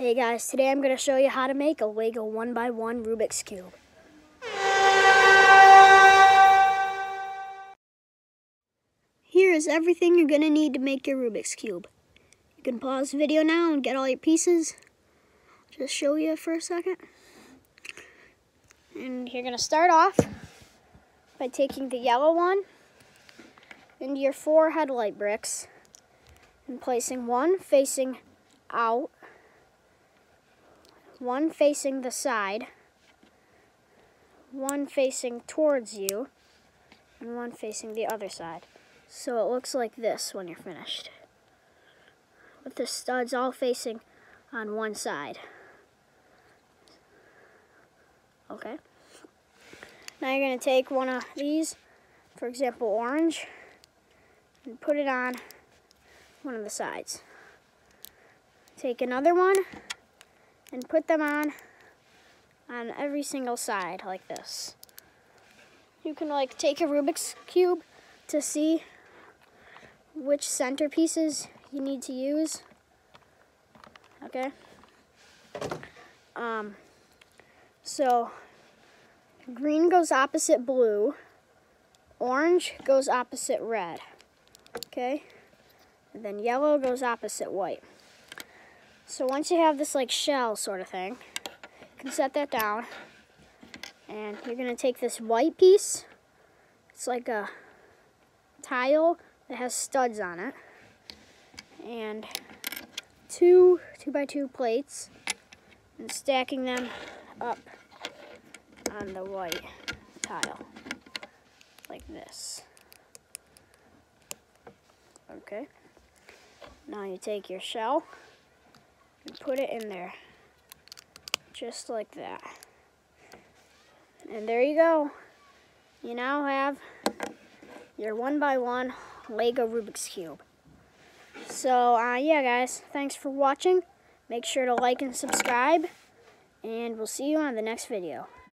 Hey guys, today I'm going to show you how to make a Lego 1x1 Rubik's Cube. Here is everything you're going to need to make your Rubik's Cube. You can pause the video now and get all your pieces. Just show you for a second. And you're going to start off by taking the yellow one into your four headlight bricks and placing one facing out one facing the side, one facing towards you, and one facing the other side. So it looks like this when you're finished. With the studs all facing on one side. Okay. Now you're going to take one of these, for example orange, and put it on one of the sides. Take another one put them on on every single side like this. You can like take a Rubik's Cube to see which center pieces you need to use. Okay. Um, so green goes opposite blue, orange goes opposite red. Okay. And then yellow goes opposite white. So once you have this like shell sort of thing, you can set that down. And you're gonna take this white piece. It's like a tile that has studs on it. And two two by two plates and stacking them up on the white tile like this. Okay. Now you take your shell put it in there. Just like that. And there you go. You now have your one by one Lego Rubik's Cube. So, uh, yeah, guys, thanks for watching. Make sure to like and subscribe, and we'll see you on the next video.